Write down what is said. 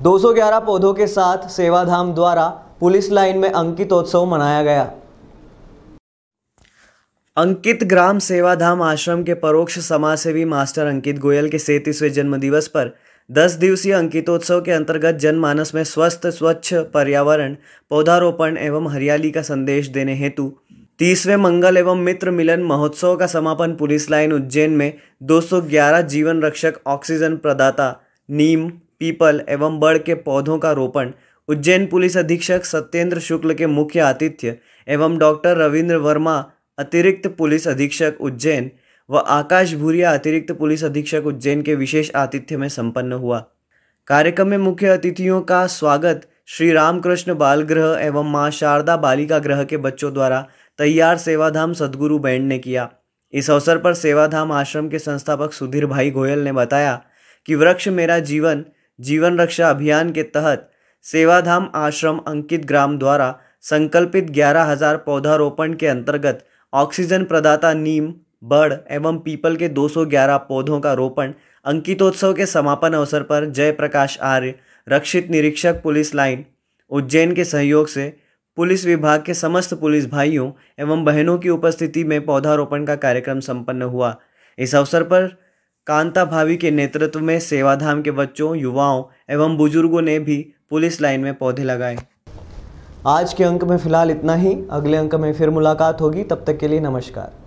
211 पौधों के साथ सेवाधाम द्वारा पुलिस लाइन में अंकितोत्सव मनाया गया। अंकित ग्राम सेवाधाम आश्रम के परोक्ष समाजसेवी मास्टर अंकित गोयल के सैंतीसवें जन्मदिवस पर दस दिवसीय अंकितोत्सव के अंतर्गत जनमानस में स्वस्थ, स्वच्छ पर्यावरण, पौधारोपण एवं हरियाली का संदेश देने हेतु तीसवें मंगल एवं मित्र मिलन महोत्सव का समापन पुलिस लाइन उज्जैन में 211 जीवन रक्षक ऑक्सीजन प्रदाता नीम पीपल एवं बड़ के पौधों का रोपण, उज्जैन पुलिस अधीक्षक सत्येंद्र शुक्ल के मुख्य आतिथ्य एवं डॉक्टर रविंद्र वर्मा, अतिरिक्त पुलिस अधीक्षक उज्जैन व आकाश भूरिया, अतिरिक्त पुलिस अधीक्षक उज्जैन के विशेष आतिथ्य में संपन्न हुआ। कार्यक्रम में मुख्य अतिथियों का स्वागत श्री रामकृष्ण बाल गृह एवं माँ शारदा बालिका गृह के बच्चों द्वारा तैयार सेवाधाम सदगुरु बैंड ने किया। इस अवसर पर सेवाधाम आश्रम के संस्थापक सुधीर भाई गोयल ने बताया कि वृक्ष मेरा जीवन जीवन रक्षा अभियान के तहत सेवाधाम आश्रम अंकित ग्राम द्वारा संकल्पित ग्यारह हज़ार पौधारोपण के अंतर्गत ऑक्सीजन प्रदाता नीम बड़ एवं पीपल के 211 पौधों का रोपण अंकितोत्सव के समापन अवसर पर जयप्रकाश आर्य, रक्षित निरीक्षक पुलिस लाइन, उज्जैन के सहयोग से पुलिस विभाग के समस्त पुलिस भाइयों एवं बहनों की उपस्थिति में पौधारोपण का कार्यक्रम संपन्न हुआ। इस अवसर पर कांता भावी के नेतृत्व में सेवाधाम के बच्चों, युवाओं एवं बुज़ुर्गों ने भी पुलिस लाइन में पौधे लगाए। आज के अंक में फ़िलहाल इतना ही। अगले अंक में फिर मुलाकात होगी। तब तक के लिए नमस्कार।